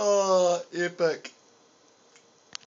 Oh, epic.